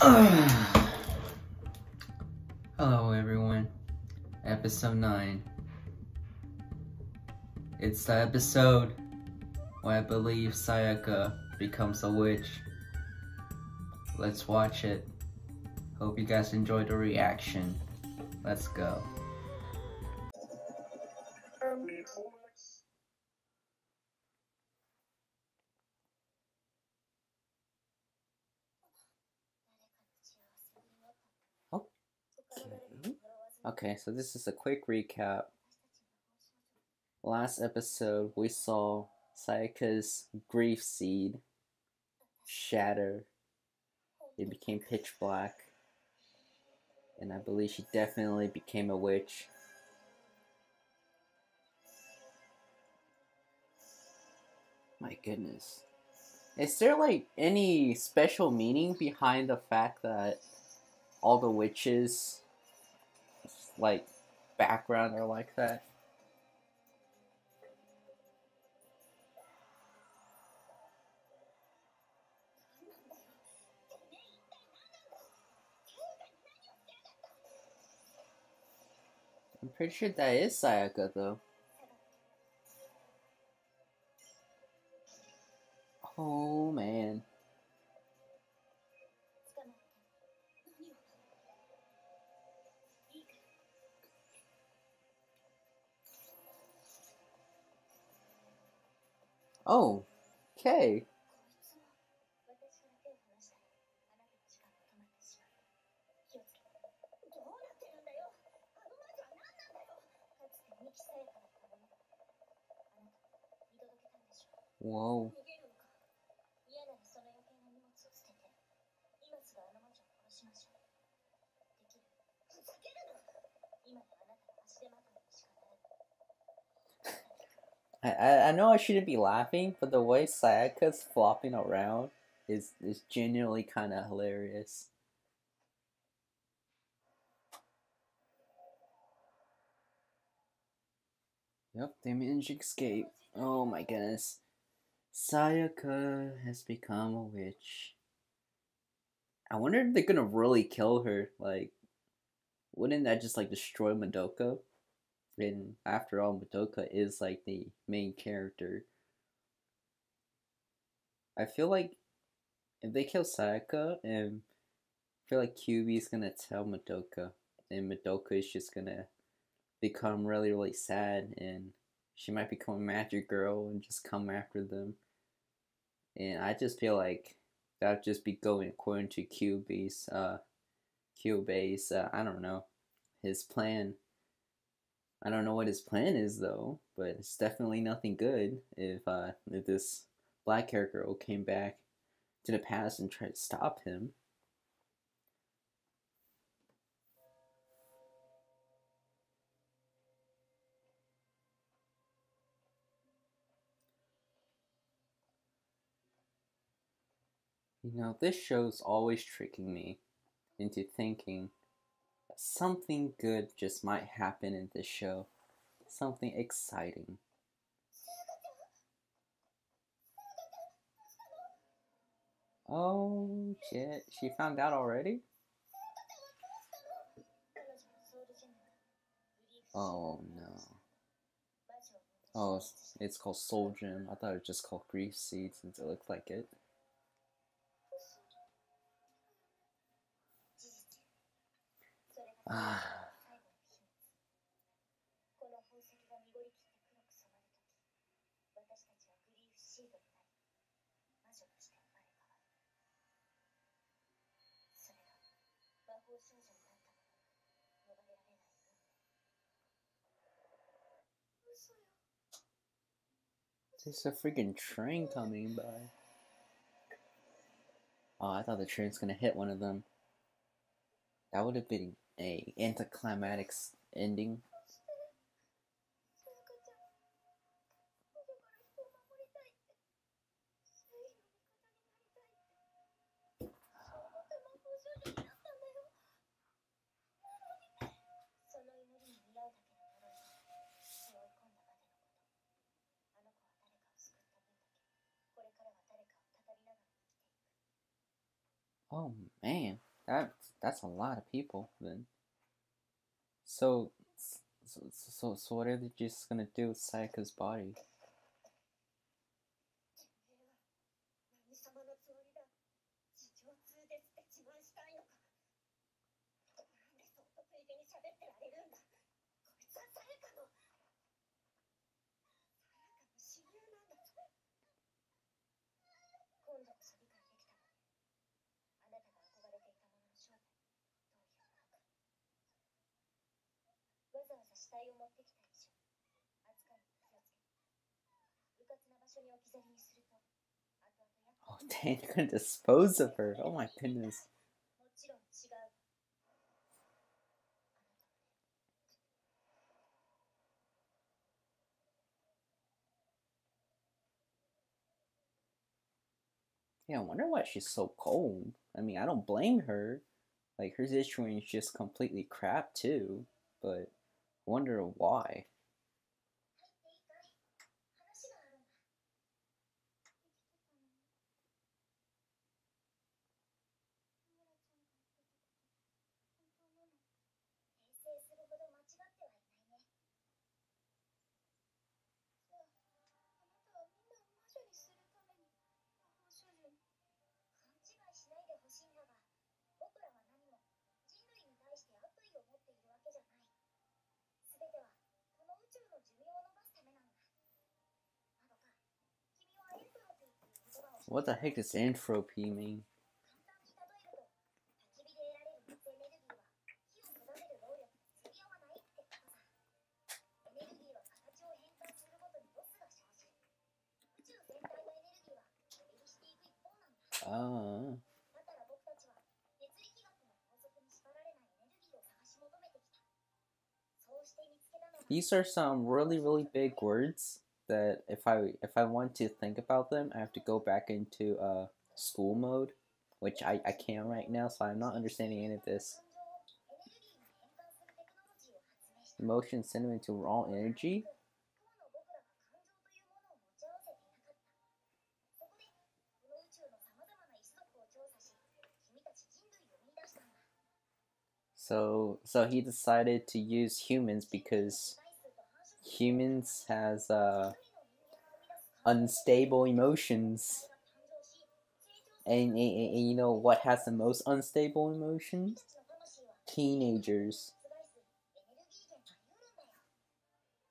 Hello, everyone. Episode 9. It's the episode where I believe Sayaka becomes a witch. Let's watch it. Hope you guys enjoyed the reaction. Let's go. Okay, so this is a quick recap. Last episode, we saw Sayaka's grief seed shatter. It became pitch black. And I believe she definitely became a witch. My goodness. Is there like any special meaning behind the fact that all the witches like background or like that? I'm pretty sure that is Sayaka though. Oh man. Oh, okay. Whoa. I, I, I know I shouldn't be laughing, but the way Sayaka's flopping around is is genuinely kind of hilarious. Yep, they managed to escape. Oh my goodness. Sayaka has become a witch. I wonder if they're gonna really kill her. Like, wouldn't that just like destroy Madoka? And after all, Madoka is like the main character. I feel like if they kill Sayaka, and I feel like Kyubey is gonna tell Madoka, and Madoka is just gonna become really, really sad, and she might become a magic girl and just come after them. And I just feel like that would just be going according to Kyubey's, uh, Kyubey's, uh, I don't know, his plan. I don't know what his plan is though, but it's definitely nothing good if uh if this black girl came back to the past and tried to stop him. You know, this show's always tricking me into thinking something good just might happen in this show. Something exciting. Oh shit, she found out already? Oh no. Oh, it's called Soul Gem. I thought it was just called Grief Seed since it looked like it. There's a freaking train coming by. Oh, I thought the train's gonna hit one of them. That would have been a anticlimactic ending. Oh man. That that's a lot of people then. So so so, so what are they just gonna do with Sayaka's body? わざわざ死体を持ってきた以上扱いに気をつけてうかつな場所に置き去りにすると後々やっ Oh dang, they're gonna dispose of her. Oh my goodness. もちろん違う。あなたはね Yeah, I wonder why she's so cold. I mean, I don't blame her. Like her situation is just completely crap too. But I wonder why. What the heck does entropy mean? Ah. These are some really, really big words that if I if I want to think about them, I have to go back into uh, school mode, which I, I can right now, so I'm not understanding any of this. Motion sentiment to raw energy? So, so he decided to use humans because humans has uh, unstable emotions. And, and, and you know what has the most unstable emotions? Teenagers.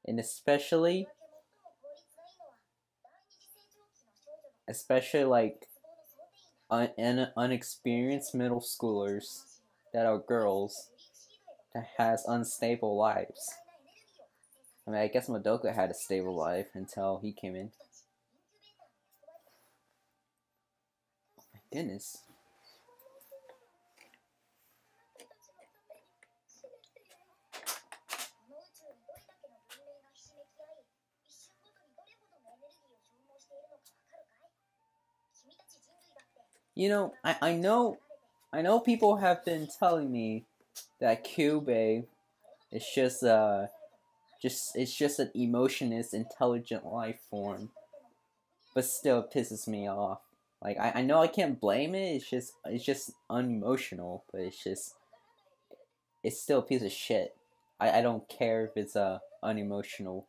And especially especially like un- un- unexperienced middle schoolers that are girls that has unstable lives. I mean, I guess Madoka had a stable life until he came in. Oh my goodness. You know, I, I know I know people have been telling me that Kyubey is just uh just it's just an emotionless, intelligent life form. But still it pisses me off. Like I, I know I can't blame it, it's just it's just unemotional, but it's just it's still a piece of shit. I, I don't care if it's a unemotional,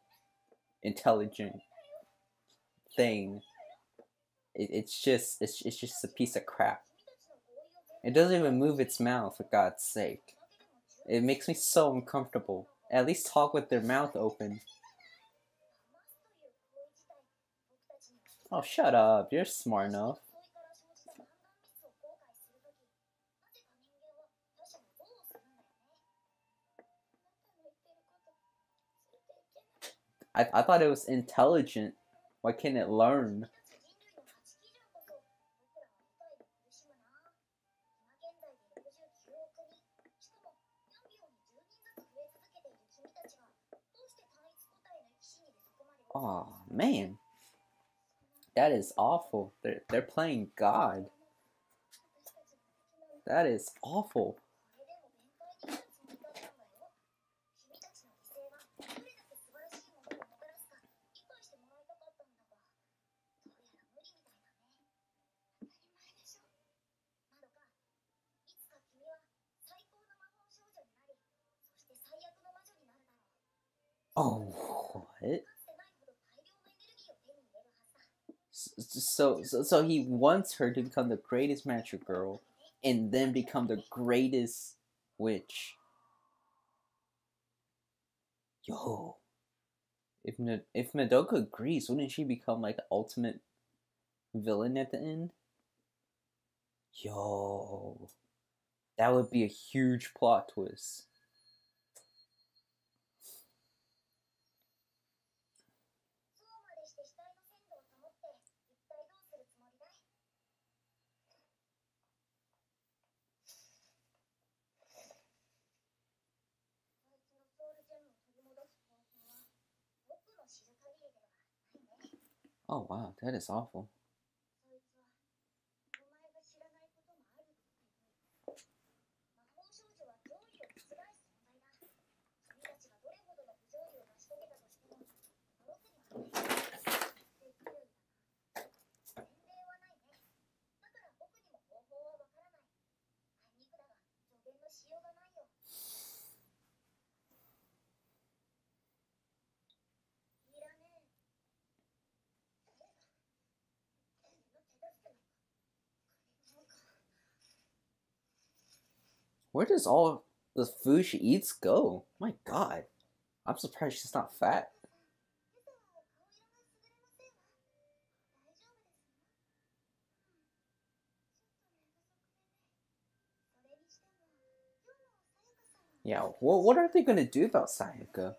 intelligent thing. It, it's just it's, it's just a piece of crap. It doesn't even move its mouth for God's sake. It makes me so uncomfortable. At least talk with their mouth open. Oh, shut up. You're smart enough. I, I thought it was intelligent. Why can't it learn? Oh man, that is awful. They're they're playing God. That is awful. Oh So, so so he wants her to become the greatest magic girl, and then become the greatest witch. Yo, if if Madoka agrees, wouldn't she become like the ultimate villain at the end? Yo, that would be a huge plot twist. Oh, wow, that is awful. Where does all the food she eats go? My god. I'm surprised she's not fat. Yeah, well, what are they gonna do about Sayaka?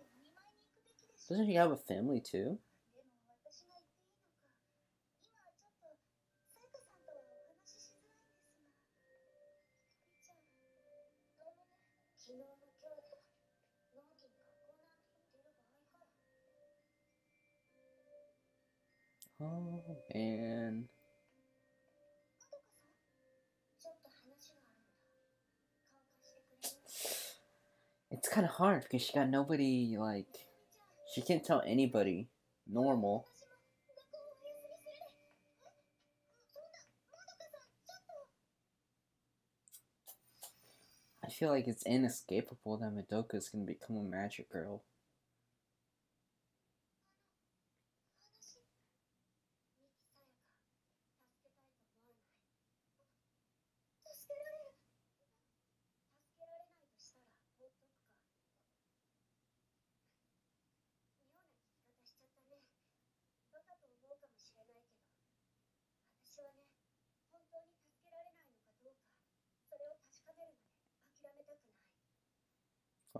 Doesn't he have a family too? Oh. It's kind of hard because she got nobody, like, she can't tell anybody normal. I feel like it's inescapable that Madoka's gonna become a magic girl.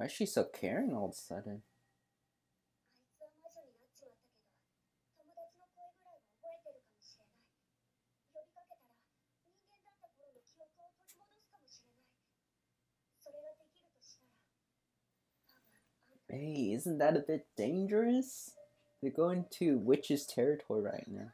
Why is she so caring all of a sudden? Hey, isn't that a bit dangerous? They're going to witch's territory right now.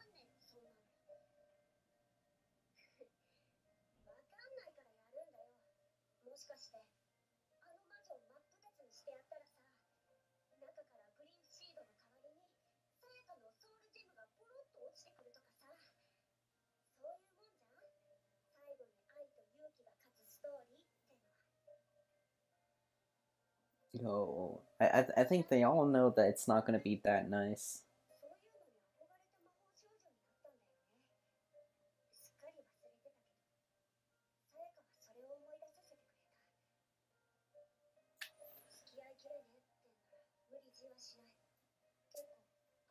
Yo, I, I, I think they all know that it's not gonna be that nice.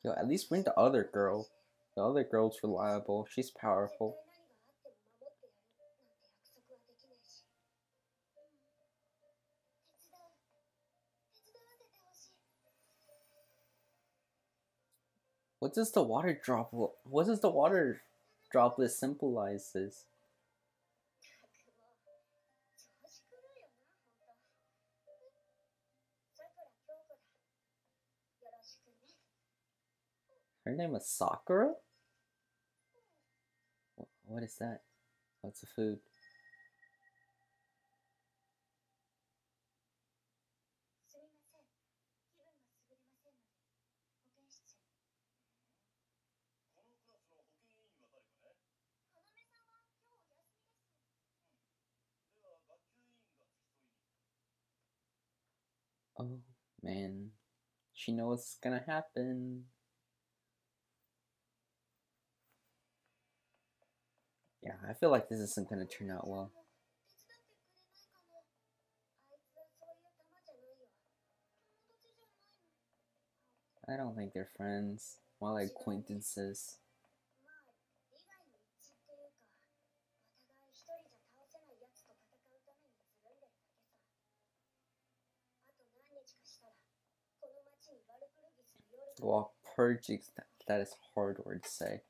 Yo, at least bring the other girl. The other girl's reliable. She's powerful. What does the water drop? What does the water droplet symbolizes? Her name is Sakura? What is that? What's the food? Man, she knows what's gonna happen. Yeah, I feel like this isn't gonna turn out well. I don't think they're friends, more like acquaintances. glopurgic, that is hard word to say.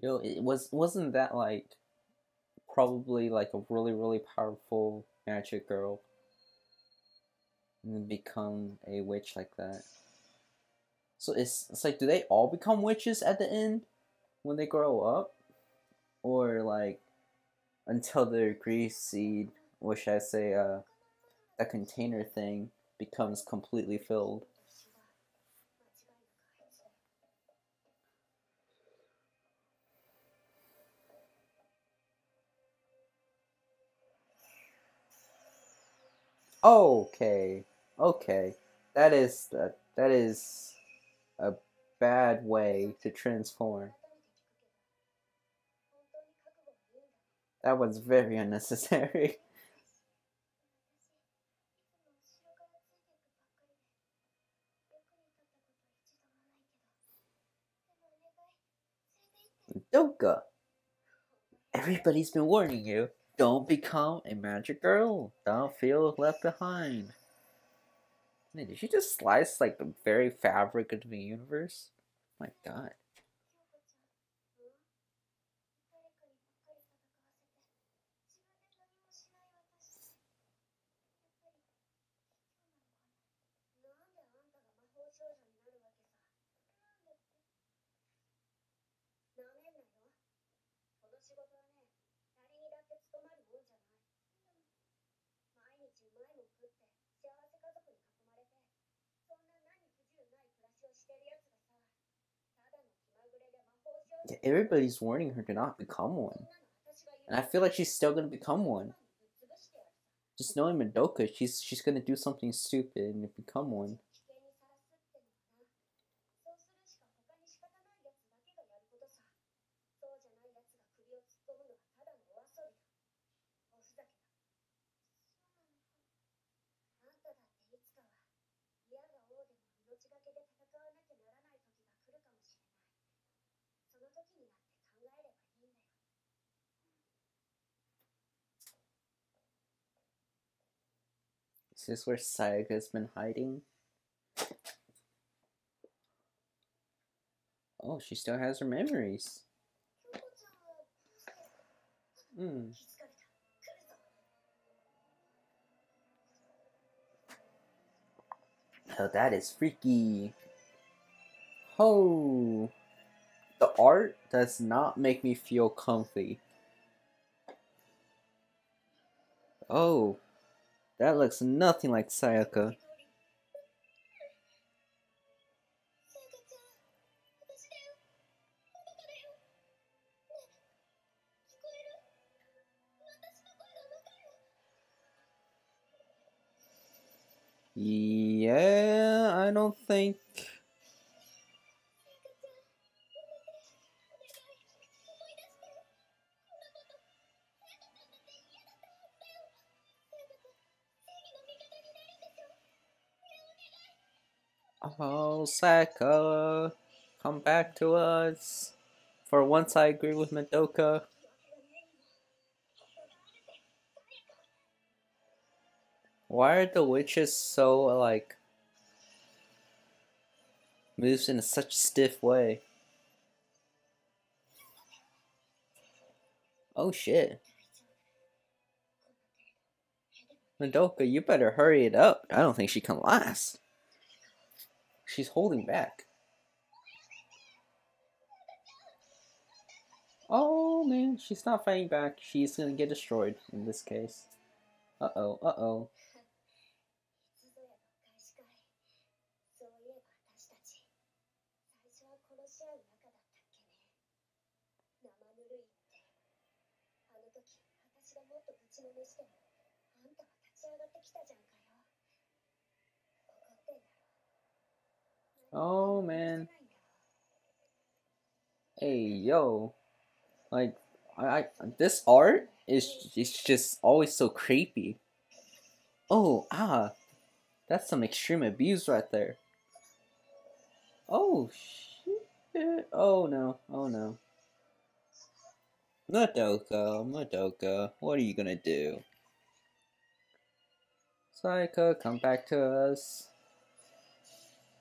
You know, it was wasn't that like probably like a really really powerful magic girl and then become a witch like that. So it's, it's like, do they all become witches at the end when they grow up? Or like until their grief seed, or should I say, uh, that container thing becomes completely filled? Okay, okay, that is that that is a bad way to transform. That was very unnecessary. Doka! Everybody's been warning you. Don't become a magic girl. Don't feel left behind. Man, did she just slice like the very fabric of the universe? My god. everybody's warning her to not become one. And I feel like she's still gonna become one. Just knowing Madoka, she's she's gonna do something stupid and become one. Is this where Sayaka's been hiding? Oh, she still has her memories. Hmm. Oh, that is freaky. Ho! Oh, the art does not make me feel comfy. Oh, that looks nothing like Sayaka. Yeah, I don't think Oh, Saka. Come back to us. For once, I agree with Madoka. Why are the witches so, like, moves in a such stiff way? Oh shit. Madoka, you better hurry it up. I don't think she can last. She's holding back. Oh man, she's not fighting back. She's gonna get destroyed in this case. Uh oh, uh oh. Oh man. Hey yo, like I, I this art is is just always so creepy. Oh ah, that's some extreme abuse right there. Oh shit! Oh no! Oh no! Madoka, Madoka, what are you gonna do? Psycho, come back to us.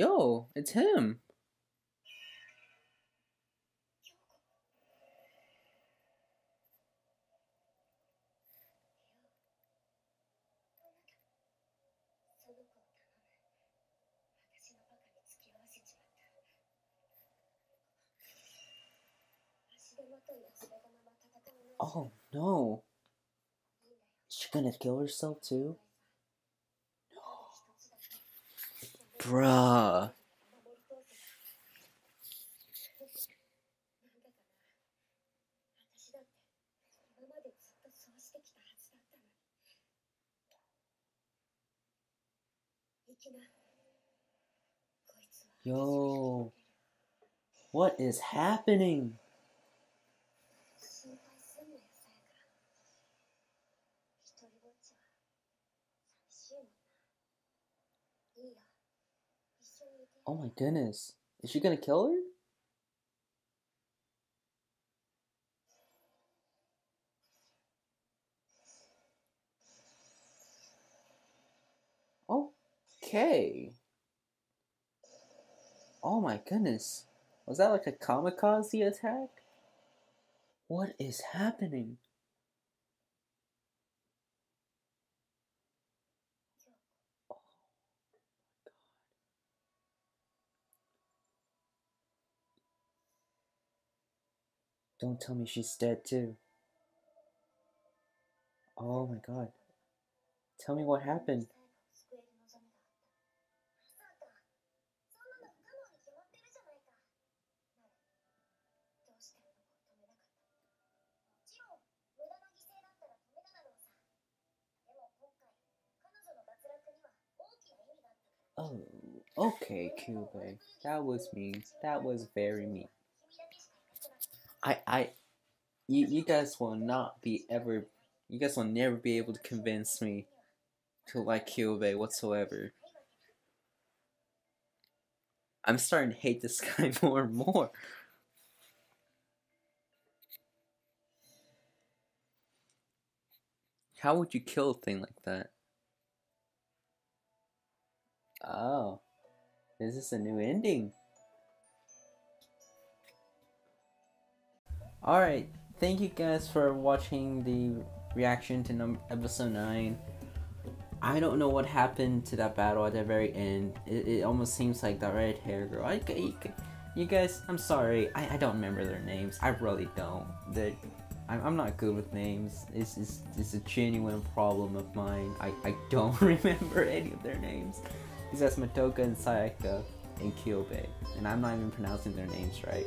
Yo, it's him. Oh no. She's gonna kill herself too? Bruh. Yo, what is happening? Oh my goodness. Is she gonna kill her? Okay. Oh my goodness. Was that like a kamikaze attack? What is happening? Don't tell me she's dead too. Oh my god. Tell me what happened. Oh, okay, Cube. That was mean. That was very mean. I, I, you, you guys will not be ever, you guys will never be able to convince me to like Kyubey whatsoever. I'm starting to hate this guy more and more. How would you kill a thing like that? Oh, this is a new ending. Alright, thank you guys for watching the reaction to num- episode 9. I don't know what happened to that battle at the very end. It, it almost seems like the red hair girl. I, you, you guys, I'm sorry. I, I don't remember their names. I really don't. They, I'm, I'm not good with names. This is this a genuine problem of mine. I, I don't remember any of their names. Besides Matoka and Sayaka and Kyobei. And I'm not even pronouncing their names right.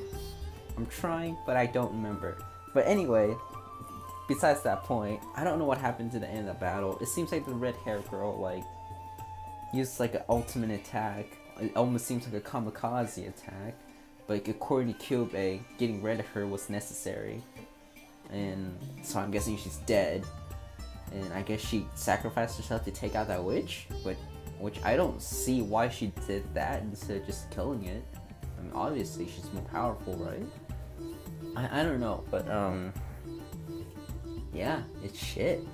I'm trying, but I don't remember. But anyway, besides that point, I don't know what happened to the end of the battle. It seems like the red hair girl like used like an ultimate attack. It almost seems like a kamikaze attack. But according to Kyubey, getting rid of her was necessary. And so I'm guessing she's dead. And I guess she sacrificed herself to take out that witch, but which I don't see why she did that instead of just killing it. I mean, obviously she's more powerful, right? I, I don't know, but um, yeah, it's shit.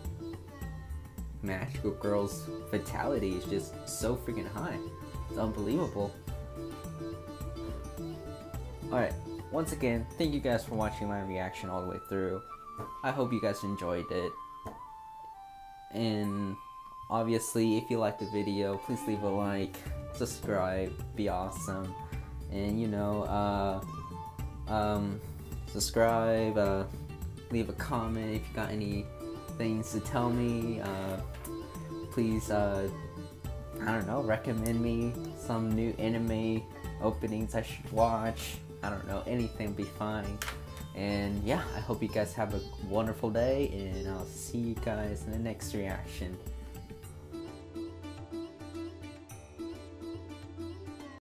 Magical Girl's vitality is just so freaking high. It's unbelievable. Alright, once again, thank you guys for watching my reaction all the way through. I hope you guys enjoyed it. And obviously, if you liked the video, please leave a like, subscribe, be awesome. And you know, uh, um, subscribe, uh, leave a comment if you got any things to tell me. Uh, please, uh, I don't know, recommend me some new anime openings I should watch. I don't know, anything be fine. And yeah, I hope you guys have a wonderful day, and I'll see you guys in the next reaction.